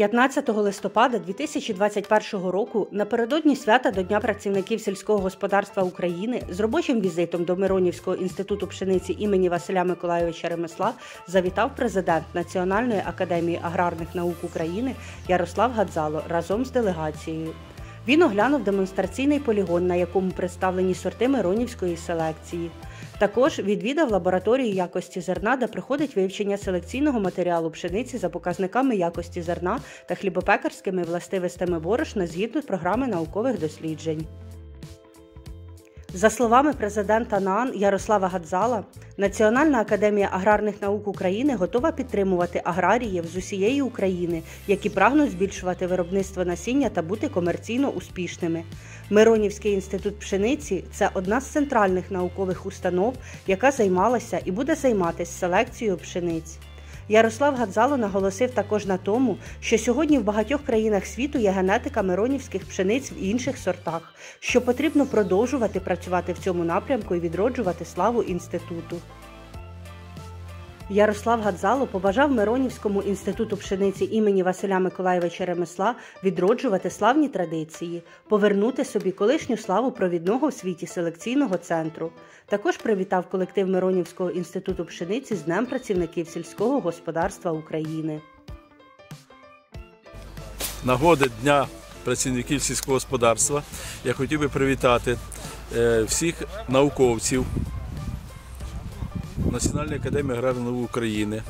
15 листопада 2021 року напередодні свята до Дня працівників сільського господарства України з робочим візитом до Миронівського інституту пшениці імені Василя Миколайовича Ремесла завітав президент Національної академії аграрних наук України Ярослав Гадзало разом з делегацією. Він оглянув демонстраційний полігон, на якому представлені сорти Миронівської селекції. Також відвідав лабораторію якості зерна, де проходить вивчення селекційного матеріалу пшениці за показниками якості зерна та хлібопекарськими властивостями борошна згідно програми наукових досліджень. За словами президента НААН Ярослава Гадзала, Національна академія аграрних наук України готова підтримувати аграріїв з усієї України, які прагнуть збільшувати виробництво насіння та бути комерційно успішними. Миронівський інститут пшениці це одна з центральних наукових установ, яка займалася і буде займатися селекцією пшениць. Ярослав Гадзало наголосив також на тому, що сьогодні в багатьох країнах світу є генетика миронівських пшениць в інших сортах, що потрібно продовжувати працювати в цьому напрямку і відроджувати славу інституту. Ярослав Гадзало побажав Миронівському інституту пшениці імені Василя Миколайовича Ремесла відроджувати славні традиції, повернути собі колишню славу провідного в світі селекційного центру. Також привітав колектив Миронівського інституту пшениці з Днем працівників сільського господарства України. нагоди Дня працівників сільського господарства я хотів би привітати е, всіх науковців Національної академії аграрних наук України.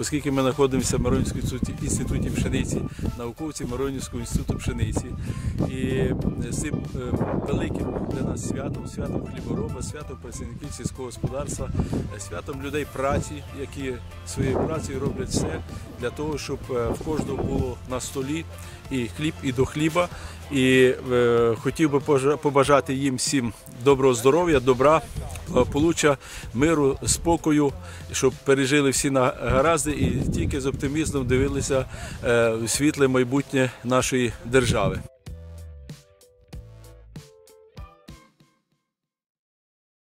Оскільки ми знаходимося в Миронівському інституті, пшениці, науковці Миронівського інституту пшениці. І з цим е, великим для нас святом, святом хлібороба, святом працівників сільського господарства, е, святом людей праці, які своєю працею роблять все для того, щоб е, в кожного було на столі і хліб, і до хліба. І е, хотів би побажати їм всім доброго здоров'я, добра, благополуччя, миру, спокою, щоб пережили всі на гаразди і тільки з оптимізмом дивилися е, світле майбутнє нашої держави.